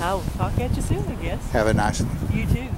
I'll talk at you soon, I guess. Have a nice one. You too.